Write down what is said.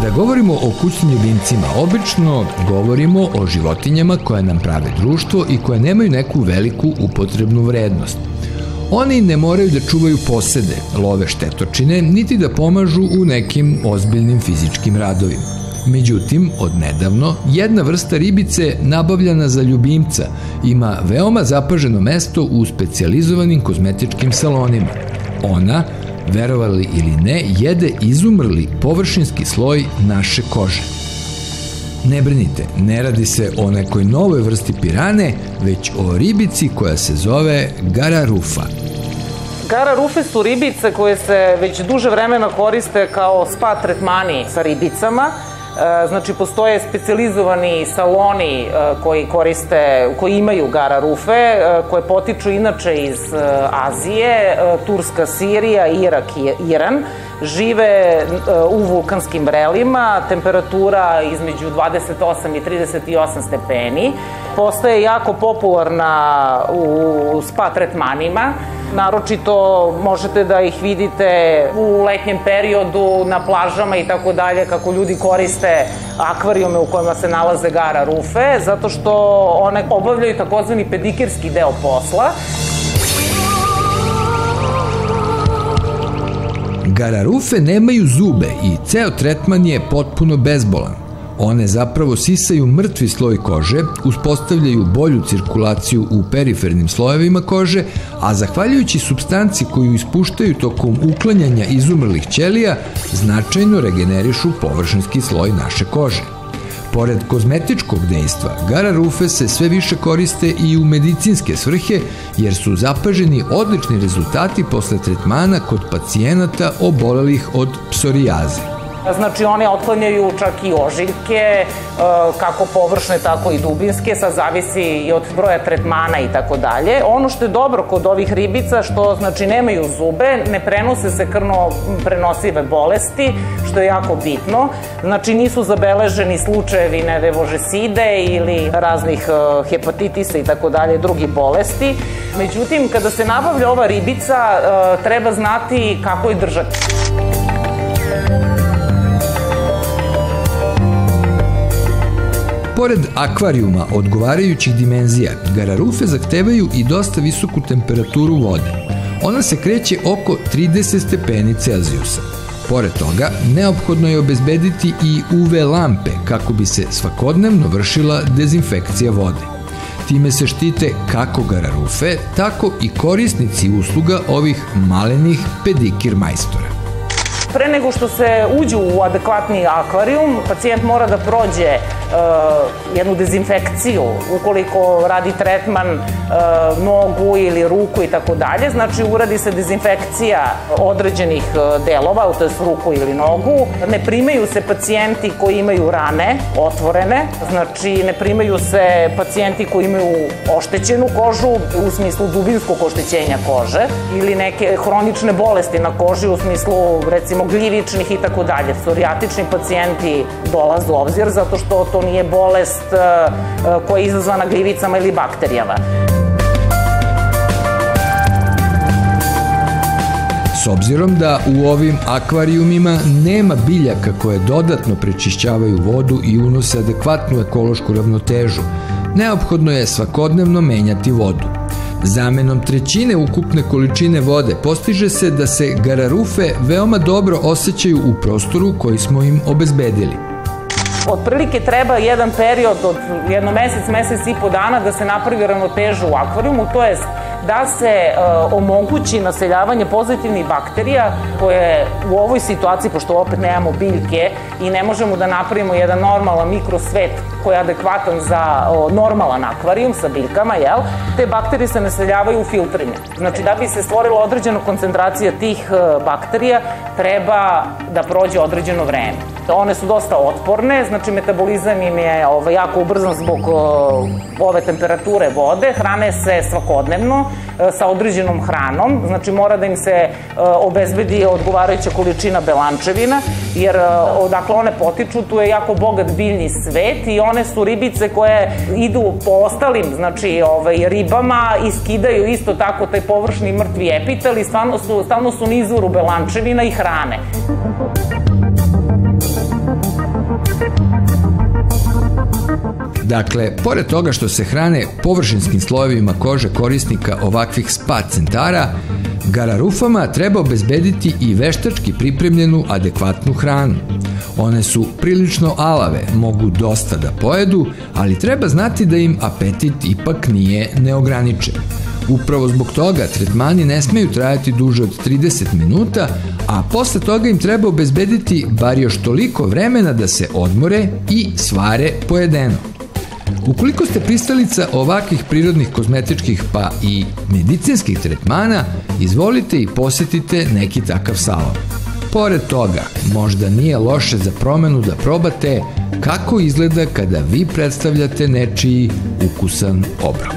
Kada govorimo o kućnim ljubimcima, obično govorimo o životinjama koje nam prave društvo i koje nemaju neku veliku upotrebnu vrednost. Oni ne moraju da čuvaju posede, love štetočine, niti da pomažu u nekim ozbiljnim fizičkim radovima. Međutim, od nedavno, jedna vrsta ribice nabavljana za ljubimca ima veoma zapaženo mesto u specializovanim kozmetičkim salonima. Ona, verovali ili ne, jede izumrli površinski sloj naše kože. Ne brinite, ne radi se o nekoj novoj vrsti pirane, već o ribici koja se zove gararufa. Gararufe su ribice koje se već duže vremena koriste kao spa tretmani sa ribicama znači, postoje specializovani saloni e, koji koriste, koji imaju gara rufe, e, koje potiču inače iz Azije, Turska, Sirija, Irak i Iran. Žive u vulkanskim vrelima, temperatura između 28 i 38 stepeni. Postaje jako popularna u spa tretmanima Naročito možete da ih vidite u letnjem periodu na plažama i tako dalje kako ljudi koriste akvarijume u kojima se nalaze gara rufe zato što one obavljaju takozvani pedikirski deo posla. Gararufe nemaju zube i ceo tretman je potpuno bezbolan. One zapravo sisaju mrtvi sloj kože, uspostavljaju bolju cirkulaciju u perifernim slojevima kože, a zahvaljujući substanci koju ispuštaju tokom uklanjanja izumrlih ćelija, značajno regenerišu površinski sloj naše kože. Pored kozmetičkog dejstva, gara rufe se sve više koriste i u medicinske svrhe, jer su zapaženi odlični rezultati posle tretmana kod pacijenata obolelih od psorijaze. Znači one otklanjaju čak i ožiljke, e, kako površne, tako i dubinske, sa zavisi i od broja tretmana i tako dalje. Ono što je dobro kod ovih ribica, što znači nemaju zube, ne prenose se krvno prenosive bolesti, što je jako bitno. Znači nisu zabeleženi slučajevi nevevožeside ili raznih e, hepatitisa i tako dalje, drugih bolesti. Međutim, kada se nabavlja ova ribica, e, treba znati kako je držati. Pored akvarijuma odgovarajućih dimenzija, gararufe zahtevaju i dosta visoku temperaturu vode. Ona se kreće oko 30 stepeni Celzijusa. Pored toga, neophodno je obezbediti i UV lampe kako bi se svakodnevno vršila dezinfekcija vode. Time se štite kako gararufe, tako i korisnici usluga ovih malenih pedikir majstora. Pre nego što se uđu u adekvatni akvarijum, pacijent mora da prođe uh, jednu dezinfekciju ukoliko radi tretman uh, nogu ili ruku i tako dalje. Znači, uradi se dezinfekcija određenih uh, delova, to je ruku ili nogu. Ne primaju se pacijenti koji imaju rane otvorene, znači ne primaju se pacijenti koji imaju oštećenu kožu u smislu dubinskog oštećenja kože ili neke hronične bolesti na koži u smislu recimo gljivičnih i tako dalje. Psorijatični pacijenti dolaze u obzir zato što to nije bolest e, e, koja je izazvana gljivicama ili bakterijama. S obzirom da u ovim akvarijumima nema biljaka koje dodatno prečišćavaju vodu i unose adekvatnu ekološku ravnotežu, neophodno je svakodnevno menjati vodu. Zamenom trećine ukupne količine vode postiže se da se gararufe veoma dobro osjećaju u prostoru koji smo im obezbedili. Otprilike treba jedan period od jedno mesec, mesec i po dana da se napravi ravnoteža u akvarijumu, to jest da se uh, omogući naseljavanje pozitivnih bakterija koje u ovoj situaciji, pošto opet nemamo biljke i ne možemo da napravimo jedan normalan mikrosvet koji je adekvatan za uh, normalan akvarijum sa biljkama, jel? Te bakterije se naseljavaju u filtrima. Znači, da bi se stvorila određena koncentracija tih uh, bakterija, treba da prođe određeno vreme. One su dosta otporne, znači metabolizam im je ovaj, jako ubrzan zbog uh, ove temperature vode, hrane se svakodnevno, E, sa određenom hranom, znači mora da im se e, obezbedi odgovarajuća količina belančevina, jer e, odakle one potiču, tu je jako bogat biljni svet i one su ribice koje idu po ostalim, znači ovaj, ribama i skidaju isto tako taj površni mrtvi epitel i stalno su, stalno su nizvoru belančevina i hrane. Dakle, pored toga što se hrane površinskim slojevima kože korisnika ovakvih spa centara, gararufama treba obezbediti i veštački pripremljenu adekvatnu hranu. One su prilično alave, mogu dosta da pojedu, ali treba znati da im apetit ipak nije neograničen. Upravo zbog toga tretmani ne smeju trajati duže od 30 minuta, a posle toga im treba obezbediti bar još toliko vremena da se odmore i svare pojedeno. Ukoliko ste pristalica ovakvih prirodnih kozmetičkih pa i medicinskih tretmana, izvolite i posetite neki takav salon. Pored toga, možda nije loše za promenu da probate kako izgleda kada vi predstavljate nečiji ukusan obrok.